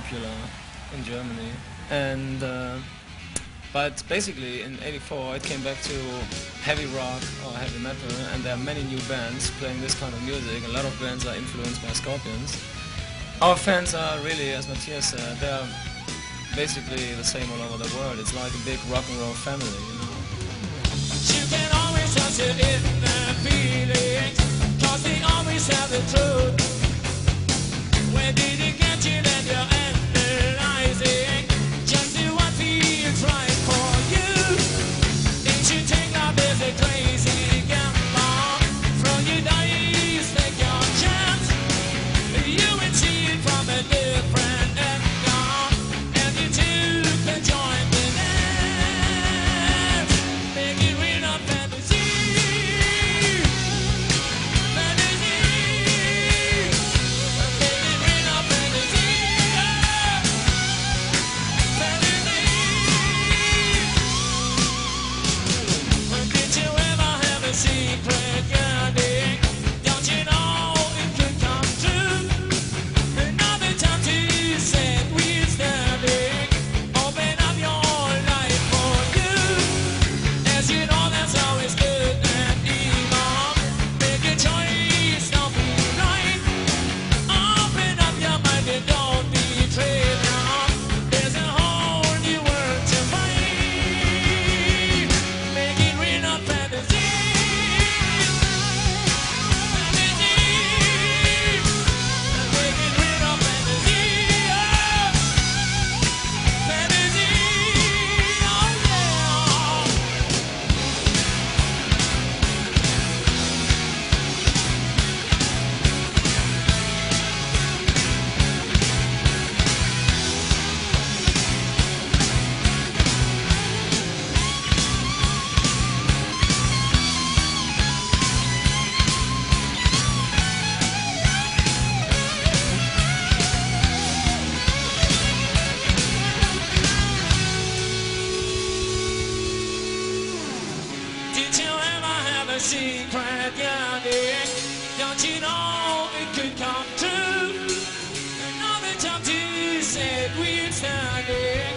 popular in Germany, and uh, but basically in '84 it came back to heavy rock or heavy metal, and there are many new bands playing this kind of music. A lot of bands are influenced by Scorpions. Our fans are really, as Matthias said, they are basically the same all over the world. It's like a big rock and roll family, you know. You can always trust it in the feeling, cause they always have the truth. Where did it get you then you're Time to set we're standing. Open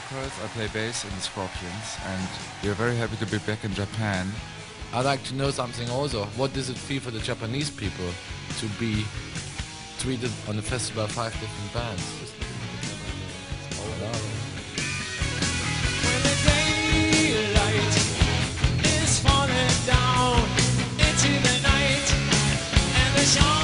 Francis I play bass in the Scorpions and we are very happy to be back in Japan. I'd like to know something also. What does it feel for the Japanese people to be treated on the festival by five different bands? When the daylight is falling down into the night and the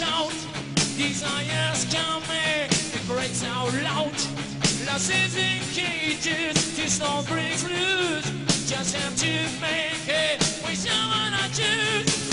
shout. Desire's coming, it breaks out loud. Lost is in cages, this storm breaks loose. Just have to make it with someone I choose.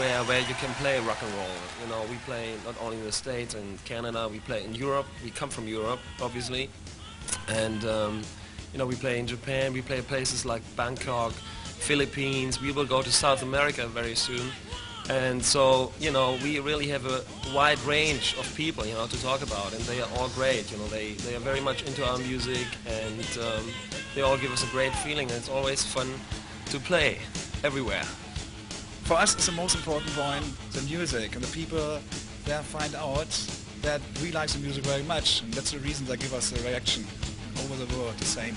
Everywhere where you can play rock and roll. You know, we play not only in the States and Canada, we play in Europe. We come from Europe, obviously. And, um, you know, we play in Japan, we play places like Bangkok, Philippines. We will go to South America very soon. And so, you know, we really have a wide range of people, you know, to talk about. And they are all great, you know, they, they are very much into our music and um, they all give us a great feeling. And it's always fun to play everywhere. For us, it's the most important point, the music, and the people there find out that we like the music very much, and that's the reason they give us a reaction over the world, the same.